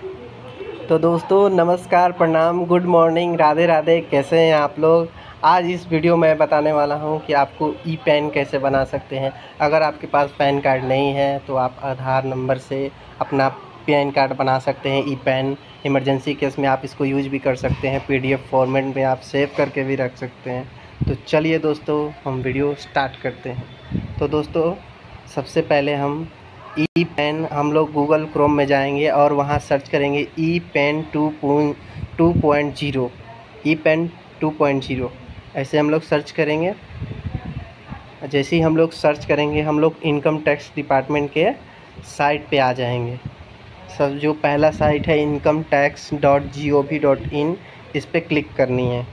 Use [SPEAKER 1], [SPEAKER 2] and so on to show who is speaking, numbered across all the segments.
[SPEAKER 1] तो दोस्तों, नमस्कार, प्रणाम, गुड मॉर्निंग, राधे राधे, कैसे हैं आप लोग? आज इस वीडियो में बताने वाला हूँ कि आपको ई पैन कैसे बना सकते हैं। अगर आपके पास पैन कार्ड नहीं है तो आप आधार नंबर से अपना पैन कार्ड बना सकते हैं ई पैन इमरजेंसी केस में आप इसको यूज़ भी कर सकते हैं पीडीएफ फॉर्मेट में आप सेव करके भी रख सकते हैं। तो चलिए दोस्तों, हम वीडियो स्टार्ट करते हैं। तो दोस्तों, सबसे पहले हम ई पेन हम लोग गूगल क्रोम में जाएँगे और वहाँ सर्च करेंगे E PAN two two point zero E PAN two point zero ऐसे हम लोग सर्च करेंगे। जैसे ही हम लोग सर्च करेंगे, हम लोग इनकम टैक्स डिपार्टमेंट के साइट पे आ जाएँगे। सब जो पहला साइट है income tax dot G O V dot in इस पर क्लिक करनी है।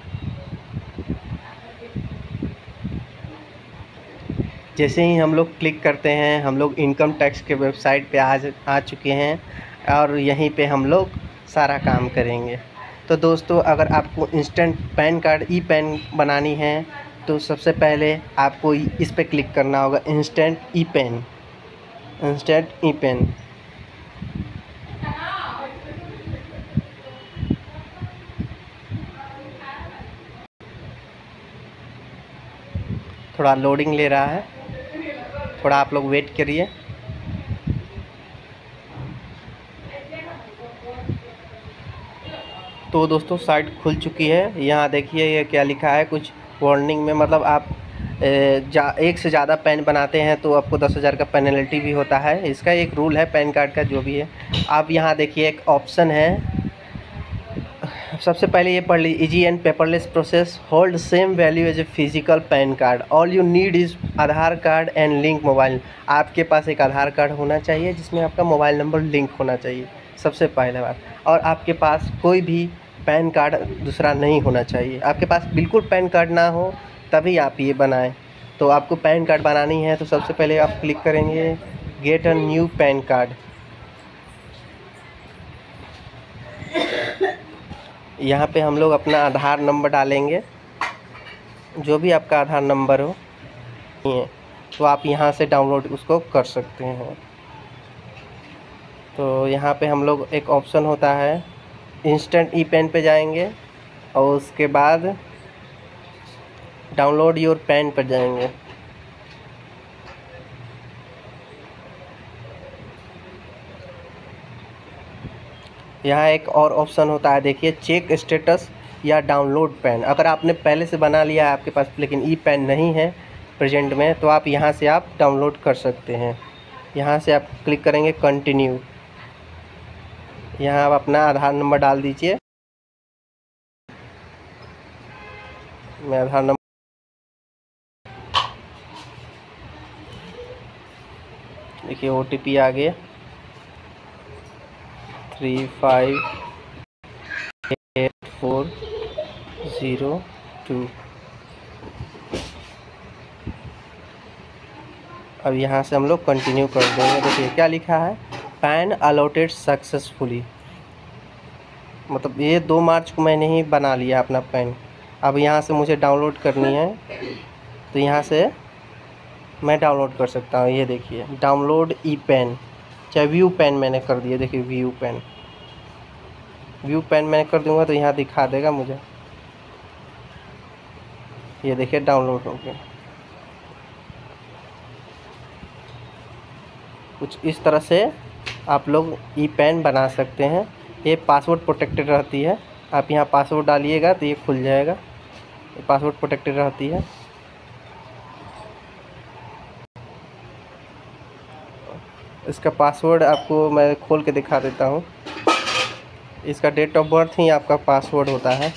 [SPEAKER 1] जैसे ही हम लोग क्लिक करते हैं, हम लोग इनकम टैक्स के वेबसाइट पे आज आ चुके हैं और यहीं पे हम लोग सारा काम करेंगे। तो दोस्तों, अगर आपको instant PAN card E PAN बनानी है तो सबसे पहले आपको इस पर क्लिक करना होगा instant E PAN instant E PAN थोड़ा लोडिंग ले रहा है। थोड़ा आप लोग वेट करिए। तो दोस्तों साइट खुल चुकी है। यहाँ देखिए, ये क्या लिखा है? कुछ वार्निंग में मतलब आप जा, एक से ज़्यादा पेन बनाते हैं तो आपको दस हज़ार का पेनल्टी भी होता है। इसका एक रूल है, पैन कार्ड का जो भी है। आप यहाँ देखिए, एक ऑप्शन है। सबसे पहले ये पढ़ ली easy and paperless process hold same value as a physical PAN card all you need is Aadhaar card and link mobile आपके पास एक आधार कार्ड होना चाहिए, जिसमें आपका मोबाइल नंबर लिंक होना चाहिए, सबसे पहले बात। और आपके पास कोई भी पैन कार्ड दूसरा नहीं होना चाहिए। आपके पास बिल्कुल पैन कार्ड ना हो, तभी आप ये बनाएँ। तो आपको पैन कार्ड बनानी है तो सबसे पहले आप क्लिक करेंगे get a new PAN card यहाँ पे हम लोग अपना आधार नंबर डालेंगे। जो भी आपका आधार नंबर हो तो आप यहाँ से डाउनलोड उसको कर सकते हैं। तो यहाँ पे हम लोग एक ऑप्शन होता है, इंस्टेंट ई पेन पे जाएँगे और उसके बाद डाउनलोड योर पेन पर जाएँगे। यहाँ एक और ऑप्शन होता है, देखिए चेक स्टेटस या डाउनलोड पेन अगर आपने पहले से बना लिया है आपके पास, लेकिन ई पेन नहीं है प्रेजेंट में तो आप यहाँ से आप डाउनलोड कर सकते हैं। यहाँ से आप क्लिक करेंगे कंटिन्यू यहाँ आप अपना आधार नंबर डाल दीजिए। मैं आधार नंबर देखिए ओटीपी आ गया। Three five eight four zero two अब यहाँ से हम लोग कंटिन्यू कर देंगे। देखिए, क्या लिखा है? पैन अलॉटेड सक्सेसफुली मतलब ये दो मार्च को मैंने ही बना लिया अपना पैन अब यहाँ से मुझे डाउनलोड करनी है तो यहाँ से मैं डाउनलोड कर सकता हूँ। ये देखिए डाउनलोड ई पेन चाहे व्यू पेन मैंने कर दिया, देखिए व्यू पेन व्यू पेन मैंने कर दूँगा तो यहाँ दिखा देगा मुझे। ये देखिए डाउनलोड हो गया। कुछ इस तरह से आप लोग ई पेन बना सकते हैं। ये पासवर्ड प्रोटेक्टेड रहती है। आप यहाँ पासवर्ड डालिएगा तो ये खुल जाएगा। पासवर्ड प्रोटेक्टेड रहती है। इसका पासवर्ड आपको मैं खोल के दिखा देता हूँ। इसका डेट ऑफ़ बर्थ ही आपका पासवर्ड होता है।